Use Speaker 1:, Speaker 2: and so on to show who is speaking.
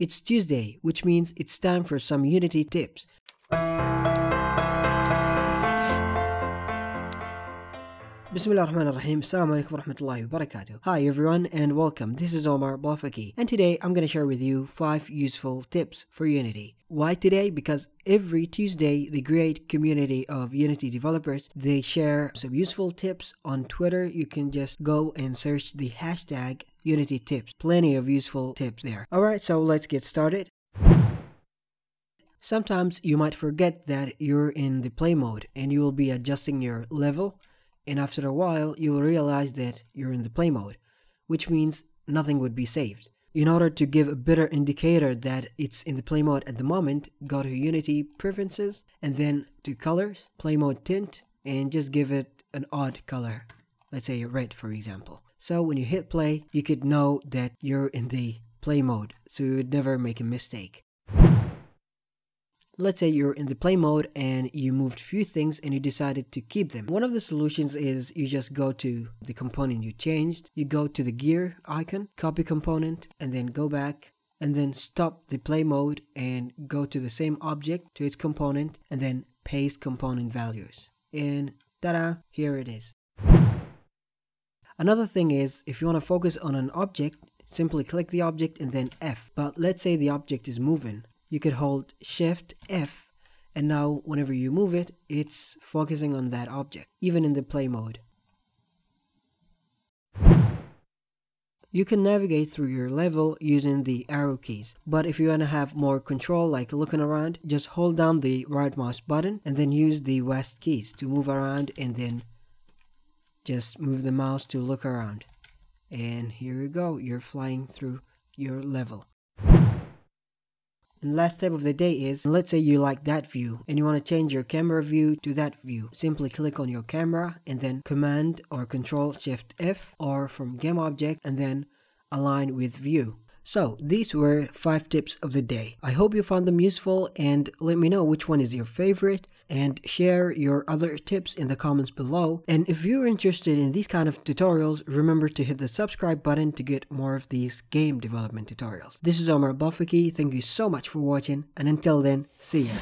Speaker 1: It's Tuesday, which means it's time for some Unity tips. Bismillah ar-Rahman ar-Rahim. Assalamu alaikum wa rahmatullahi wa barakatuh. Hi everyone and welcome. This is Omar Balfaqih and today I'm going to share with you 5 useful tips for Unity. Why today? Because every Tuesday the great community of Unity developers they share some useful tips on Twitter. You can just go and search the hashtag Unity tips. Plenty of useful tips there. Alright, so let's get started. Sometimes you might forget that you're in the play mode and you will be adjusting your level and after a while you will realize that you're in the play mode, which means nothing would be saved. In order to give a better indicator that it's in the play mode at the moment, go to Unity Preferences and then to Colors, Play Mode Tint, and just give it an odd color. Let's say red for example. So when you hit play, you could know that you're in the play mode, so you would never make a mistake let's say you're in the play mode and you moved few things and you decided to keep them. One of the solutions is you just go to the component you changed, you go to the gear icon, copy component, and then go back and then stop the play mode and go to the same object to its component and then paste component values. And ta-da, here it is. Another thing is if you want to focus on an object, simply click the object and then F. But let's say the object is moving you could hold shift F and now whenever you move it, it's focusing on that object, even in the play mode. You can navigate through your level using the arrow keys, but if you want to have more control like looking around, just hold down the right mouse button and then use the WASD keys to move around and then just move the mouse to look around. And here you go, you're flying through your level. And last step of the day is, let's say you like that view and you want to change your camera view to that view. Simply click on your camera and then Command or Control Shift F or from Game Object and then align with view. So these were 5 tips of the day. I hope you found them useful and let me know which one is your favorite and share your other tips in the comments below. And if you're interested in these kind of tutorials, remember to hit the subscribe button to get more of these game development tutorials. This is Omar Balfaqih. Thank you so much for watching and until then, see ya.